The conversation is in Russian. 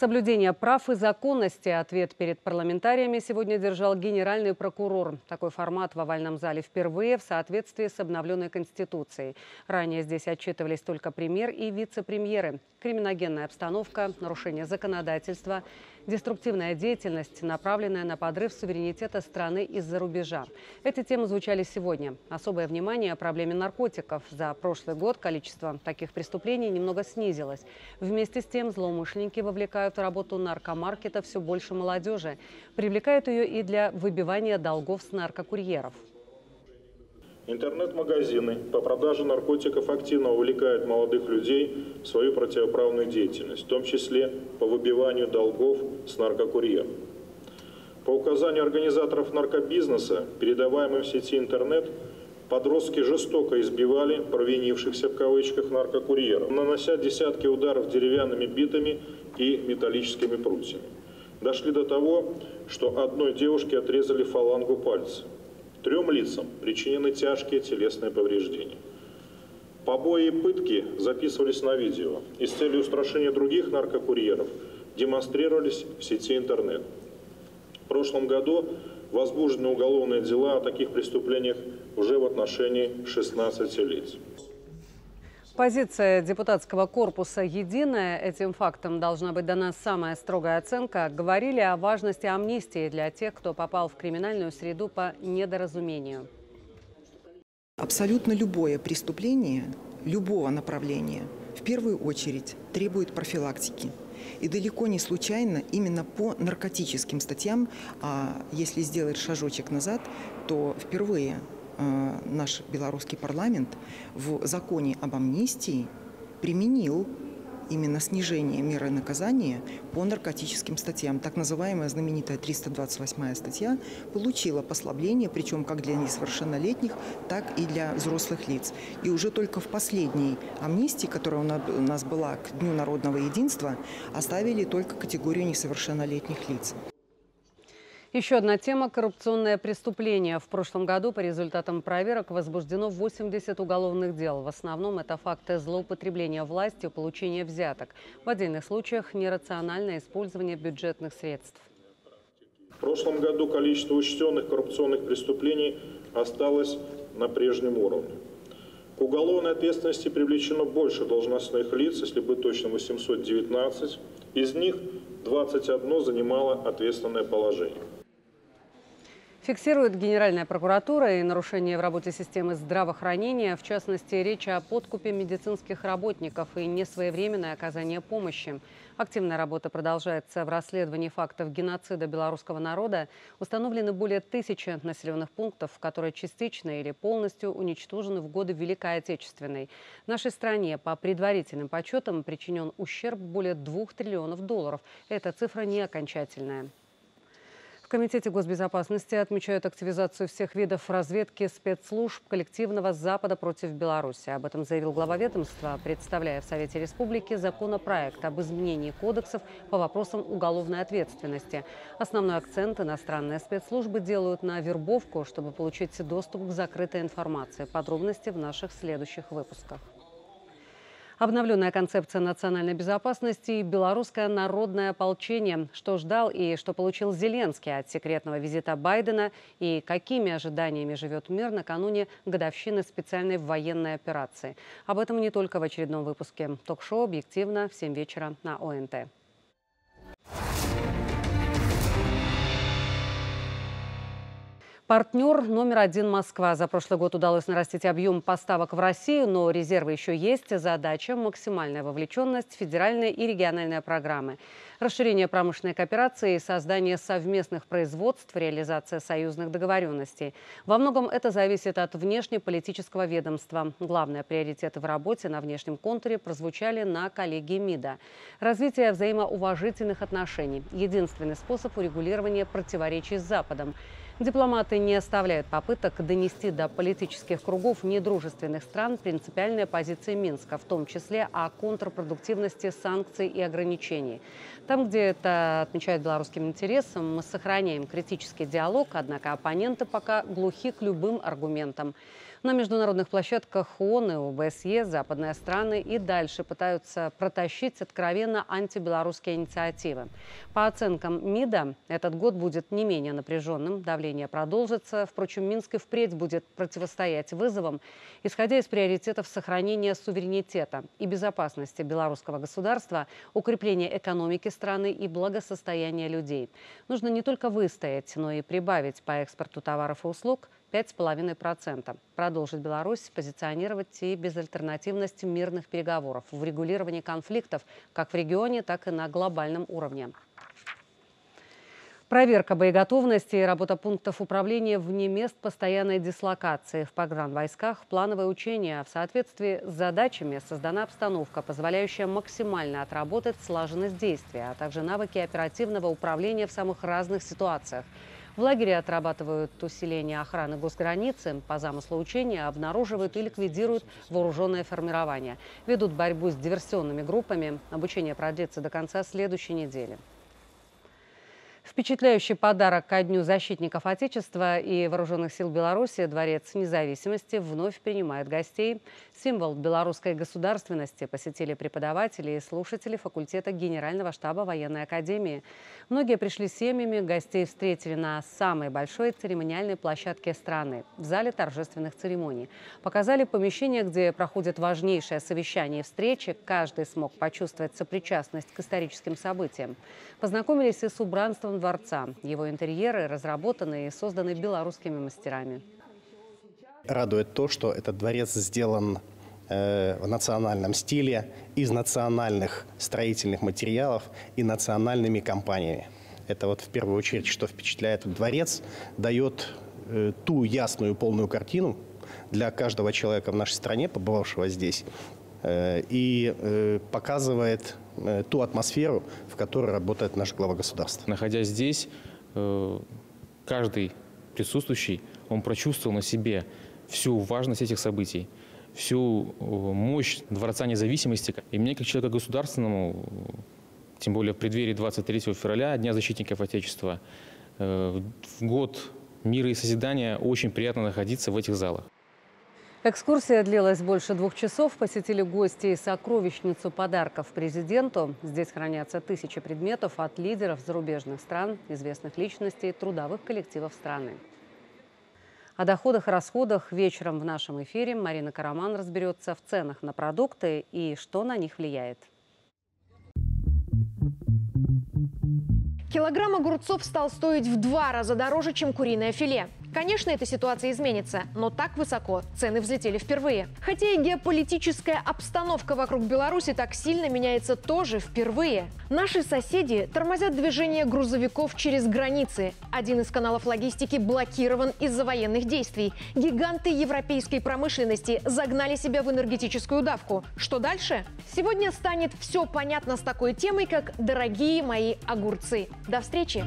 Соблюдение прав и законности – ответ перед парламентариями сегодня держал генеральный прокурор. Такой формат в овальном зале впервые в соответствии с обновленной Конституцией. Ранее здесь отчитывались только премьер и вице-премьеры. Криминогенная обстановка, нарушение законодательства, деструктивная деятельность, направленная на подрыв суверенитета страны из-за рубежа. Эти темы звучали сегодня. Особое внимание проблеме наркотиков. За прошлый год количество таких преступлений немного снизилось. Вместе с тем злоумышленники вовлекают в работу наркомаркета все больше молодежи. Привлекают ее и для выбивания долгов с наркокурьеров. Интернет-магазины по продаже наркотиков активно увлекают молодых людей в свою противоправную деятельность, в том числе по выбиванию долгов с наркокурьеров. По указанию организаторов наркобизнеса, передаваемым в сети интернет, подростки жестоко избивали провинившихся в кавычках наркокурьеров, нанося десятки ударов деревянными битами и металлическими прутьями. Дошли до того, что одной девушке отрезали фалангу пальца. Трем лицам причинены тяжкие телесные повреждения. Побои и пытки записывались на видео и с целью устрашения других наркокурьеров демонстрировались в сети интернет. В прошлом году возбуждены уголовные дела о таких преступлениях уже в отношении 16 лиц. Позиция депутатского корпуса единая. Этим фактом должна быть дана самая строгая оценка. Говорили о важности амнистии для тех, кто попал в криминальную среду по недоразумению. Абсолютно любое преступление любого направления в первую очередь требует профилактики. И далеко не случайно именно по наркотическим статьям, а если сделать шажочек назад, то впервые наш белорусский парламент в законе об амнистии применил именно снижение меры наказания по наркотическим статьям. Так называемая знаменитая 328 статья получила послабление, причем как для несовершеннолетних, так и для взрослых лиц. И уже только в последней амнистии, которая у нас была к Дню народного единства, оставили только категорию несовершеннолетних лиц. Еще одна тема – коррупционное преступление. В прошлом году по результатам проверок возбуждено 80 уголовных дел. В основном это факты злоупотребления властью, получения взяток. В отдельных случаях – нерациональное использование бюджетных средств. В прошлом году количество учтенных коррупционных преступлений осталось на прежнем уровне. К уголовной ответственности привлечено больше должностных лиц, если быть точно 819. Из них 21 занимало ответственное положение. Фиксирует Генеральная прокуратура и нарушения в работе системы здравоохранения. В частности, речь о подкупе медицинских работников и несвоевременное оказание помощи. Активная работа продолжается в расследовании фактов геноцида белорусского народа. Установлены более тысячи населенных пунктов, которые частично или полностью уничтожены в годы Великой Отечественной. В нашей стране по предварительным подсчетам причинен ущерб более двух триллионов долларов. Эта цифра не окончательная. Комитете госбезопасности отмечают активизацию всех видов разведки спецслужб коллективного Запада против Беларуси. Об этом заявил глава ведомства, представляя в Совете Республики законопроект об изменении кодексов по вопросам уголовной ответственности. Основной акцент иностранные спецслужбы делают на вербовку, чтобы получить доступ к закрытой информации. Подробности в наших следующих выпусках. Обновленная концепция национальной безопасности и белорусское народное ополчение. Что ждал и что получил Зеленский от секретного визита Байдена и какими ожиданиями живет мир накануне годовщины специальной военной операции. Об этом не только в очередном выпуске ток-шоу «Объективно» в 7 вечера на ОНТ. Партнер номер один Москва. За прошлый год удалось нарастить объем поставок в Россию, но резервы еще есть. Задача – максимальная вовлеченность, федеральные и региональные программы. Расширение промышленной кооперации создание совместных производств, реализация союзных договоренностей. Во многом это зависит от внешнеполитического ведомства. Главные приоритеты в работе на внешнем контуре прозвучали на коллегии МИДа. Развитие взаимоуважительных отношений – единственный способ урегулирования противоречий с Западом. Дипломаты не оставляют попыток донести до политических кругов недружественных стран принципиальные позиции Минска, в том числе о контрпродуктивности санкций и ограничений. Там, где это отмечает белорусским интересом, мы сохраняем критический диалог, однако оппоненты пока глухи к любым аргументам. На международных площадках ООН и ОБСЕ западные страны и дальше пытаются протащить откровенно антибелорусские инициативы. По оценкам МИДа, этот год будет не менее напряженным, давление продолжится. Впрочем, Минск и впредь будет противостоять вызовам, исходя из приоритетов сохранения суверенитета и безопасности белорусского государства, укрепления экономики страны и благосостояния людей. Нужно не только выстоять, но и прибавить по экспорту товаров и услуг 5,5%. Продолжит Беларусь позиционировать и безальтернативность мирных переговоров в регулировании конфликтов как в регионе, так и на глобальном уровне. Проверка боеготовности и работа пунктов управления вне мест постоянной дислокации в погранвойсках, плановое учение. В соответствии с задачами создана обстановка, позволяющая максимально отработать слаженность действия, а также навыки оперативного управления в самых разных ситуациях. В лагере отрабатывают усиление охраны госграницы. По замыслу учения обнаруживают и ликвидируют вооруженное формирование. Ведут борьбу с диверсионными группами. Обучение продлится до конца следующей недели. Впечатляющий подарок ко Дню защитников Отечества и Вооруженных сил Беларуси Дворец независимости вновь принимает гостей. Символ белорусской государственности посетили преподаватели и слушатели факультета Генерального штаба военной академии. Многие пришли с семьями, гостей встретили на самой большой церемониальной площадке страны – в зале торжественных церемоний. Показали помещение, где проходят важнейшие совещания и встречи. Каждый смог почувствовать сопричастность к историческим событиям. Познакомились и с убранством дворца. Его интерьеры разработаны и созданы белорусскими мастерами. Радует то, что этот дворец сделан э, в национальном стиле, из национальных строительных материалов и национальными компаниями. Это вот в первую очередь, что впечатляет дворец, дает э, ту ясную полную картину для каждого человека в нашей стране, побывавшего здесь, э, и показывает ту атмосферу, в которой работает наш глава государства. Находясь здесь, каждый присутствующий, он прочувствовал на себе всю важность этих событий, всю э, мощь Дворца независимости. И мне, как человеку государственному, тем более в преддверии 23 февраля, Дня защитников Отечества, э, в год мира и созидания очень приятно находиться в этих залах. Экскурсия длилась больше двух часов. Посетили гости и сокровищницу подарков президенту. Здесь хранятся тысячи предметов от лидеров зарубежных стран, известных личностей, трудовых коллективов страны. О доходах и расходах вечером в нашем эфире Марина Караман разберется в ценах на продукты и что на них влияет. Килограмм огурцов стал стоить в два раза дороже, чем куриное филе. Конечно, эта ситуация изменится, но так высоко цены взлетели впервые. Хотя и геополитическая обстановка вокруг Беларуси так сильно меняется тоже впервые. Наши соседи тормозят движение грузовиков через границы. Один из каналов логистики блокирован из-за военных действий. Гиганты европейской промышленности загнали себя в энергетическую давку. Что дальше? Сегодня станет все понятно с такой темой, как «Дорогие мои огурцы». До встречи!